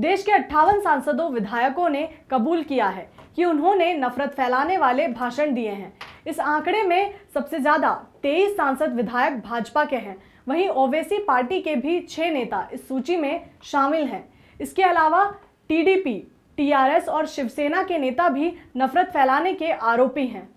देश के अट्ठावन सांसदों विधायकों ने कबूल किया है कि उन्होंने नफरत फैलाने वाले भाषण दिए हैं। इस आंकड़े में सबसे ज़्यादा तेईस सांसद विधायक भाजपा के हैं। वहीं ओवैसी पार्टी के भी छह नेता इस सूची में शामिल हैं। इसके अलावा टीडीपी, टीआरएस और शिवसेना के नेता भी नफरत फैलाने के आरोपी हैं।